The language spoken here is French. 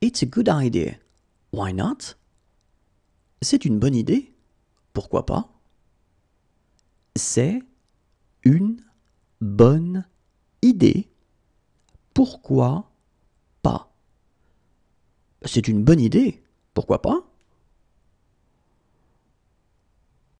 It's a good idea. Why not? C'est une bonne idée. Pourquoi pas? C'est une bonne idée. Pourquoi pas? C'est une bonne idée. Pourquoi pas?